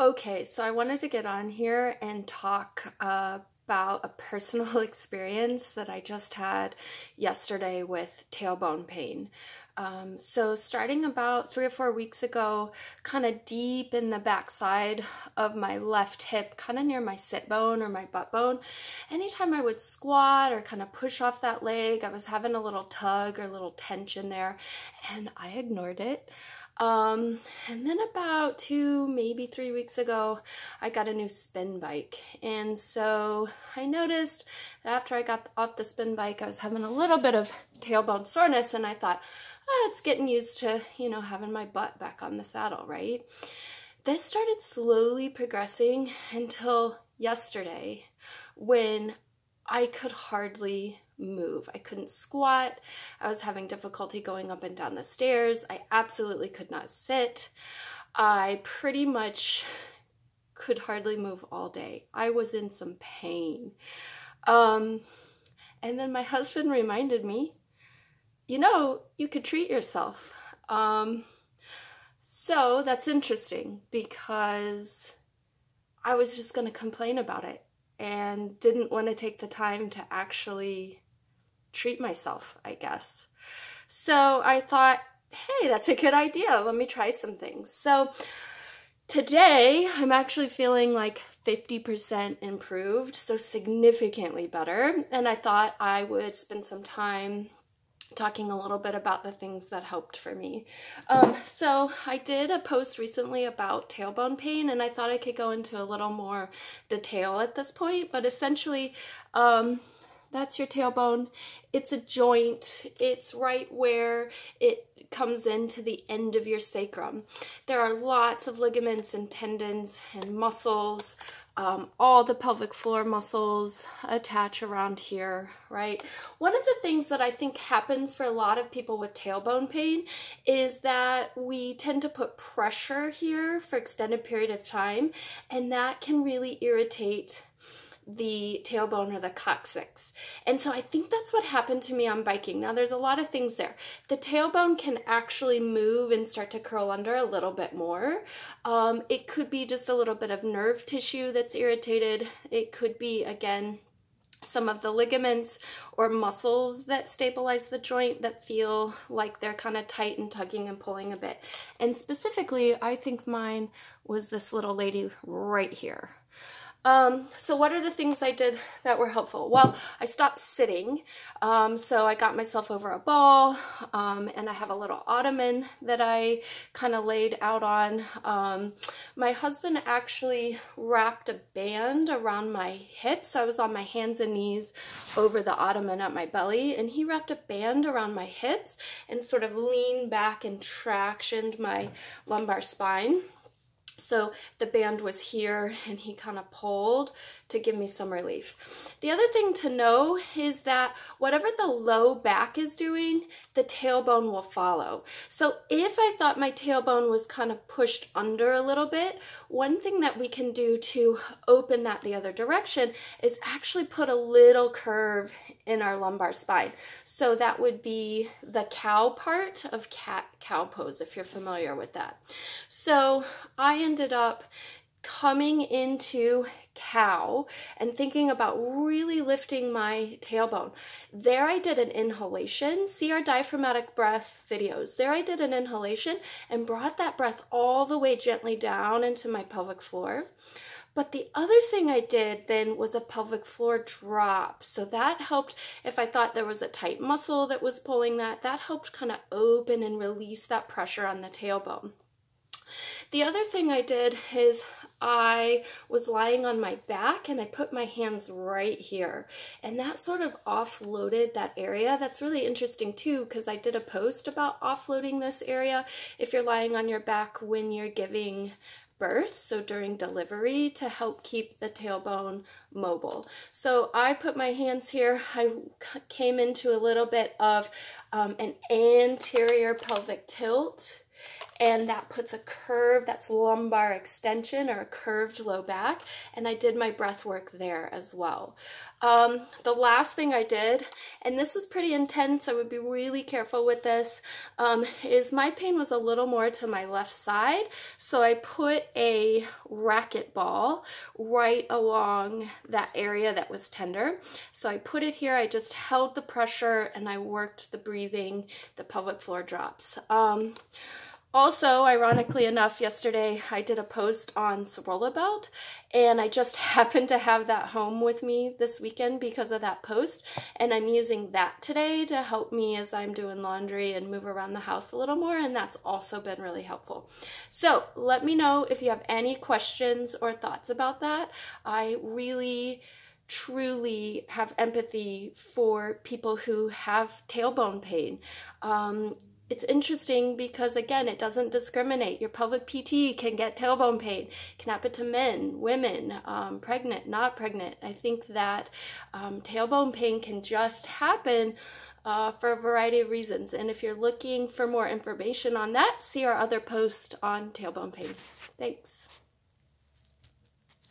Okay, so I wanted to get on here and talk uh, about a personal experience that I just had yesterday with tailbone pain. Um, so starting about three or four weeks ago, kind of deep in the backside of my left hip, kind of near my sit bone or my butt bone, anytime I would squat or kind of push off that leg, I was having a little tug or a little tension there, and I ignored it. Um, and then about two, maybe three weeks ago, I got a new spin bike. And so I noticed that after I got off the spin bike, I was having a little bit of tailbone soreness. And I thought, oh, it's getting used to, you know, having my butt back on the saddle, right? This started slowly progressing until yesterday when I could hardly move. I couldn't squat. I was having difficulty going up and down the stairs. I absolutely could not sit. I pretty much could hardly move all day. I was in some pain. Um, and then my husband reminded me, you know, you could treat yourself. Um, so that's interesting because I was just going to complain about it and didn't want to take the time to actually treat myself, I guess. So I thought, hey, that's a good idea. Let me try some things. So today I'm actually feeling like 50% improved, so significantly better. And I thought I would spend some time talking a little bit about the things that helped for me. Um, so I did a post recently about tailbone pain and I thought I could go into a little more detail at this point, but essentially um, that's your tailbone. It's a joint. It's right where it comes into the end of your sacrum. There are lots of ligaments and tendons and muscles. Um, all the pelvic floor muscles attach around here, right? One of the things that I think happens for a lot of people with tailbone pain is that we tend to put pressure here for extended period of time, and that can really irritate the tailbone or the coccyx. And so I think that's what happened to me on biking. Now there's a lot of things there. The tailbone can actually move and start to curl under a little bit more. Um, it could be just a little bit of nerve tissue that's irritated. It could be, again, some of the ligaments or muscles that stabilize the joint that feel like they're kind of tight and tugging and pulling a bit. And specifically, I think mine was this little lady right here. Um, so what are the things I did that were helpful? Well, I stopped sitting. Um, so I got myself over a ball, um, and I have a little ottoman that I kind of laid out on. Um, my husband actually wrapped a band around my hips. I was on my hands and knees over the ottoman at my belly, and he wrapped a band around my hips and sort of leaned back and tractioned my lumbar spine. So the band was here and he kind of pulled to give me some relief. The other thing to know is that whatever the low back is doing, the tailbone will follow. So if I thought my tailbone was kind of pushed under a little bit, one thing that we can do to open that the other direction is actually put a little curve in our lumbar spine. So that would be the cow part of cat cow pose, if you're familiar with that. So I ended up coming into cow and thinking about really lifting my tailbone. There I did an inhalation. See our diaphragmatic breath videos. There I did an inhalation and brought that breath all the way gently down into my pelvic floor. But the other thing I did then was a pelvic floor drop. So that helped if I thought there was a tight muscle that was pulling that, that helped kind of open and release that pressure on the tailbone. The other thing I did is I was lying on my back and I put my hands right here. And that sort of offloaded that area. That's really interesting too because I did a post about offloading this area if you're lying on your back when you're giving birth, so during delivery, to help keep the tailbone mobile. So I put my hands here. I came into a little bit of um, an anterior pelvic tilt and that puts a curve, that's lumbar extension or a curved low back, and I did my breath work there as well. Um, the last thing I did, and this was pretty intense, I would be really careful with this, um, is my pain was a little more to my left side, so I put a racket ball right along that area that was tender. So I put it here, I just held the pressure, and I worked the breathing, the pelvic floor drops. Um, also, ironically enough, yesterday I did a post on Serola Belt and I just happened to have that home with me this weekend because of that post and I'm using that today to help me as I'm doing laundry and move around the house a little more and that's also been really helpful. So let me know if you have any questions or thoughts about that. I really truly have empathy for people who have tailbone pain. Um, it's interesting because again it doesn't discriminate. Your pelvic pt can get tailbone pain can happen to men women um, pregnant not pregnant. I think that um, tailbone pain can just happen uh, for a variety of reasons. And if you're looking for more information on that see our other post on tailbone pain. Thanks